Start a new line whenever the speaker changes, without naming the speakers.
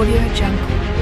Audio Jungle.